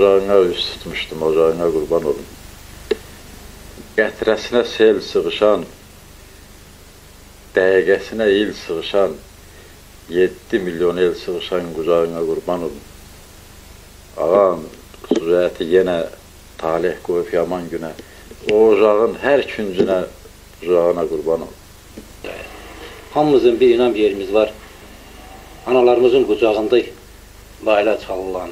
ocağına üst tutmuştum, ocağına qurban olum. Qətrəsinə sel sığışan, dəqiqəsinə il sığışan, 7 milyon el sığışan qucağına qurban olum. Ağam, xüsusiyyəti yenə talih qoyub yaman günə, o ocağın hər küncünə, qucağına qurban olum. Hamımızın bir bir yerimiz var. Analarımızın qucağında layla çalınan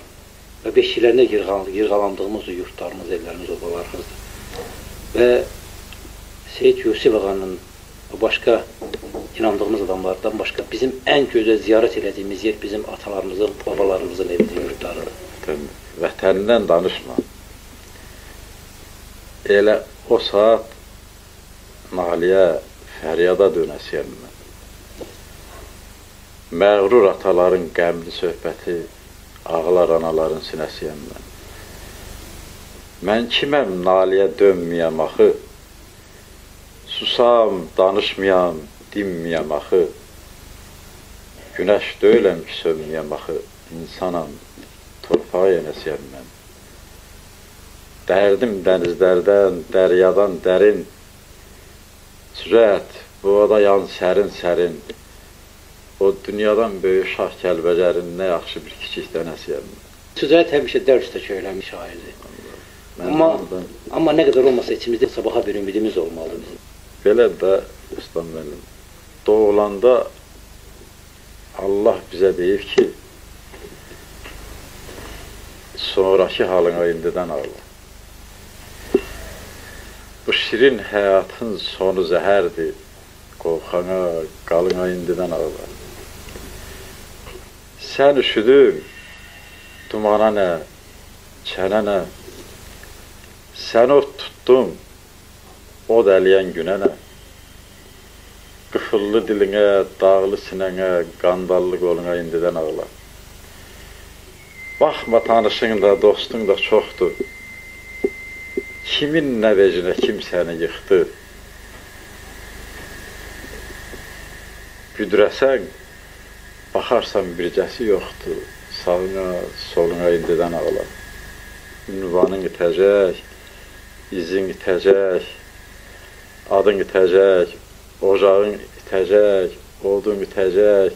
və beşiklərində yırğal- yırğalandığımız yurtlarımız, evlərimiz, obalarımızdır. Və Seyid Yusuf ağanın o başqa inandığımız adamlardan başqa bizim ən gözəl ziyarət elədiyimiz yer bizim atalarımızın, babalarımızın evidir, yurtlarıdır. Vətən- Vətənindən danışma. Elə o saat naliyə, fəryada dönəsiyəm mən. Məğrur ataların qəmli söhbəti, ağlar anaların sinəsiyəm mən. Mən kiməm naliyə dönməyəm axı, susam, danışmayam, dinməyəm axı. Günəş deyiləm ki, sönməyəm axı, insanam, torpağa yenəsiyəm mən. Dərdim dənizlərdən, dəryadan dərin, sürət, bu adayan sərin-sərin, o dünyadan böyük şah kəlbəcərin nə yaxşı bir kiçikdən əsiyəm. Süzət həmişə dərd üstə söyləmiş şairdir. Amma- ondan Amma nə qədər olmasa içimizdə sabaha bir ümidimiz olmalıdır bizim. belə də ustam mənim, doğulanda Allah bizə deyir ki, sonraki halına indidən ağla. Bu şirin həyatın sonu zəhərdir, qorxana, qalına indidən ağla. Sən üşüdün, dumana nə, çənə nə, sən ot tutdun, od əliyən günə nə? Qıfıllı dilinə, dağlı sinənə, qandallı qoluna indidən ağla. Baxma tanışın da, dostun da çoxdur. Kimin nə vecinə kim səni yıxdı? Güdrəsən, baxarsan bircəsi yoxdur. Sağına, soluna indidən ağla. Ünvanın itəcək, izin itəcək, adın itəcək, ocağın itəcək, odun itəcək,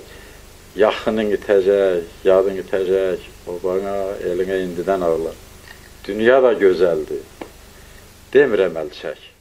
yaxının itəcək, yadın itəcək, o bana elinə indidən ağlar. Dünya da gözəldir. Demirəm əl çək.